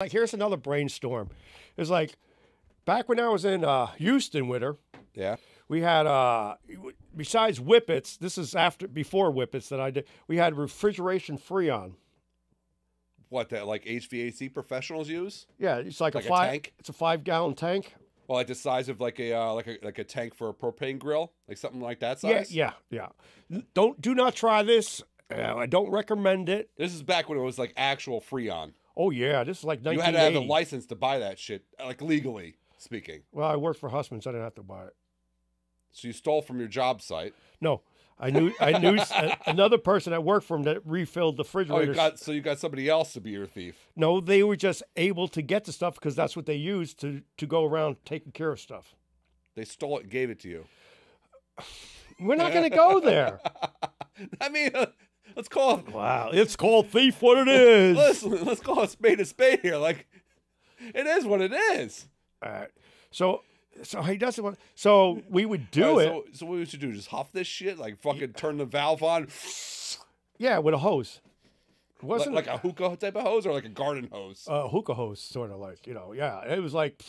like here's another brainstorm. It's like back when I was in uh, Houston with her, Yeah. we had uh, besides whippets. This is after before whippets that I did. We had refrigeration freon. What that like HVAC professionals use? Yeah, it's like, Like a a five. tank? It's a five gallon tank. Well, like the size of like a uh, like a like a tank for a propane grill, like something like that Yeah, size. yeah, yeah. N- Don't do not try this. Uh, I don't recommend it. This is back when it was like actual Freon. Oh yeah, this is like You had to have a license to buy that shit, like legally speaking. Well, I worked for Husbands. I didn't have to buy it. So you stole from your job site. No, I knew I knew another person that worked for him that refilled the Oh, refrigerator. you got so you got somebody else to be your thief. no, they were just able to get the stuff because that's what they used to to go around taking care of stuff. They stole it and gave it to you. We're not going to go there. I mean, uh, let's call it. wow, it's called thief. What it is. Listen, let's call a spade a spade here. Like, it is what it is. All right. So so he doesn't want. So we would do All it. So, so what we should do? Just huff this shit, like fucking turn the valve on, yeah, with a hose. It wasn't like a hookah type of hose or like a garden hose. a hookah hose, sort of like you know. Yeah, it was like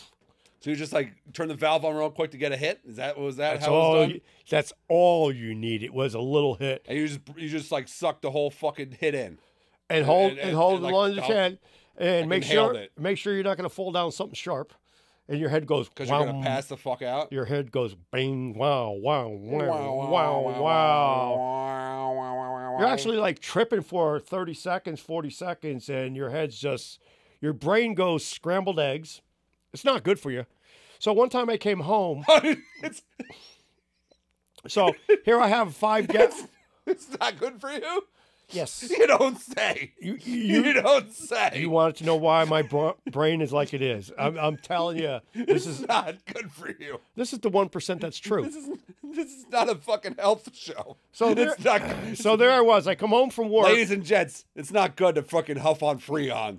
So you just like turn the valve on real quick to get a hit. Is that was that that's how it was done? You, that's all you need. It was a little hit and you just you just like suck the whole fucking hit in. and hold and- and, and- hold and, it like, long as you can, and make sure it. make sure you're not going to fall down something sharp, and your head goes Because you're gonna pass the fuck out. Your head goes bang wow wow wow wow wow. You're actually like tripping for 30 seconds, 40 seconds, and your head's just, your brain goes scrambled eggs. It's not good for you. So one time I came home. it's So here I have five guests. it's not good for you. Yes. You don't say. You, You, you, don't say. you wanted to know why my brain is like it is. I'm, I'm telling you, this is not good for you. this is the one percent that's true. This is this is not a fucking health show. So there, it's not. so there I was. I come home from work. Ladies and gents, it's not good to fucking huff on Freon.